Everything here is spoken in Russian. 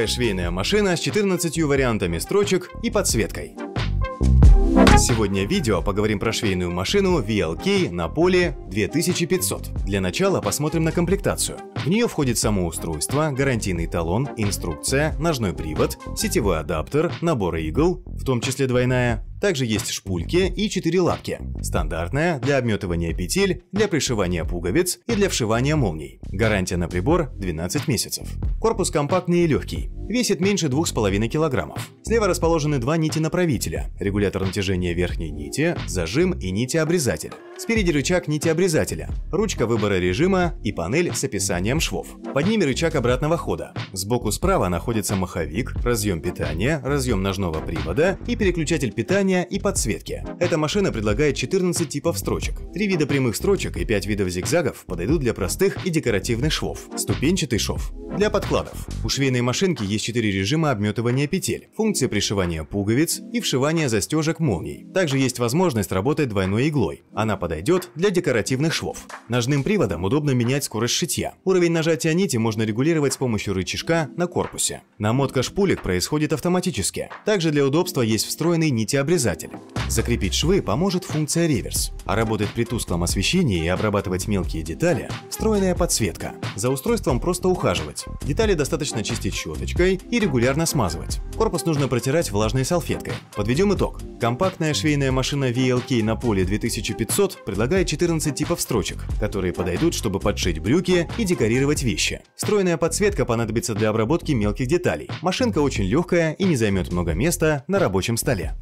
легкая швейная машина с 14 вариантами строчек и подсветкой. Сегодня в видео поговорим про швейную машину VLK на поле 2500. Для начала посмотрим на комплектацию. В нее входит само устройство, гарантийный талон, инструкция, ножной привод, сетевой адаптер, набор игл, в том числе двойная, также есть шпульки и четыре лапки. Стандартная для обметывания петель, для пришивания пуговиц и для вшивания молний. Гарантия на прибор 12 месяцев. Корпус компактный и легкий. Весит меньше 2,5 кг. Слева расположены два нити направителя, регулятор натяжения верхней нити, зажим и нити-обрезатель. Спереди рычаг нити-обрезателя, ручка выбора режима и панель с описанием швов. Под ними рычаг обратного хода. Сбоку справа находится маховик, разъем питания, разъем ножного привода и переключатель питания и подсветки. Эта машина предлагает 14 типов строчек. Три вида прямых строчек и 5 видов зигзагов подойдут для простых и декоративных швов. Ступенчатый шов для подкладов. У швейной машинки есть 4 режима обметывания петель, функция пришивания пуговиц и вшивания застежек молний. Также есть возможность работать двойной иглой. Она подойдет для декоративных швов. Ножным приводом удобно менять скорость шитья. Уровень нажатия нити можно регулировать с помощью рычажка на корпусе. Намотка шпулек происходит автоматически. Также для удобства есть встроенный нитеобрезатель. Закрепить швы поможет функция реверс, а работать при тусклом освещении и обрабатывать мелкие детали – встроенная подсветка. За устройством просто ухаживать. Детали достаточно чистить щеточкой и регулярно смазывать. Корпус нужно протирать влажной салфеткой. Подведем итог. Компактная швейная машина VLK на поле 2500 предлагает 14 типов строчек, которые подойдут, чтобы подшить брюки и декорировать вещи. Встроенная подсветка понадобится для обработки мелких деталей. Машинка очень легкая и не займет много места на рабочем столе.